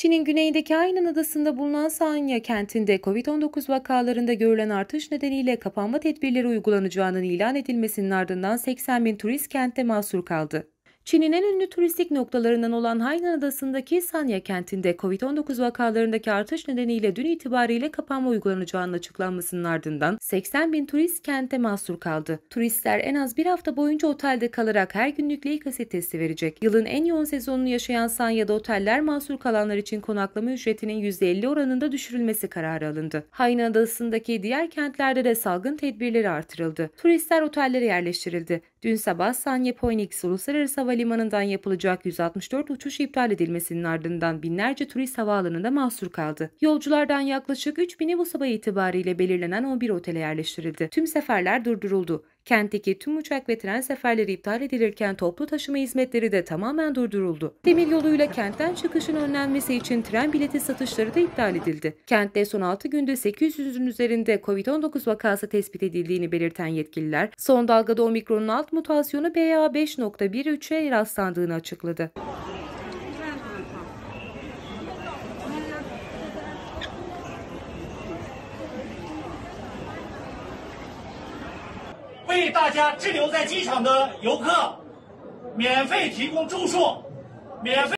Çin'in güneyindeki Hainan adasında bulunan Sanya kentinde COVID-19 vakalarında görülen artış nedeniyle kapanma tedbirleri uygulanacağının ilan edilmesinin ardından 80 bin turist kentte mahsur kaldı. Çin'in en ünlü turistik noktalarından olan Hainan Adası'ndaki Sanya kentinde COVID-19 vakalarındaki artış nedeniyle dün itibariyle kapanma uygulanacağının açıklanmasının ardından 80 bin turist kente mahsur kaldı. Turistler en az bir hafta boyunca otelde kalarak her günlük leyik asit testi verecek. Yılın en yoğun sezonunu yaşayan Sanya'da oteller mahsur kalanlar için konaklama ücretinin %50 oranında düşürülmesi kararı alındı. Hainan Adası'ndaki diğer kentlerde de salgın tedbirleri artırıldı. Turistler otellere yerleştirildi. Dün sabah Sanya Phoenix Uluslararası Havalimanı'ndan yapılacak 164 uçuş iptal edilmesinin ardından binlerce turist havaalanında mahsur kaldı. Yolculardan yaklaşık 3000'i bu sabah itibariyle belirlenen 11 otele yerleştirildi. Tüm seferler durduruldu. Kentteki tüm uçak ve tren seferleri iptal edilirken toplu taşıma hizmetleri de tamamen durduruldu. Demir yoluyla kentten çıkışın önlenmesi için tren bileti satışları da iptal edildi. Kentte son 6 günde 800'ün üzerinde COVID-19 vakası tespit edildiğini belirten yetkililer, son dalgada omikronun alt mutasyonu BA5.13'e rastlandığını açıkladı. 为大家滞留在机场的游客免费提供住宿，免费。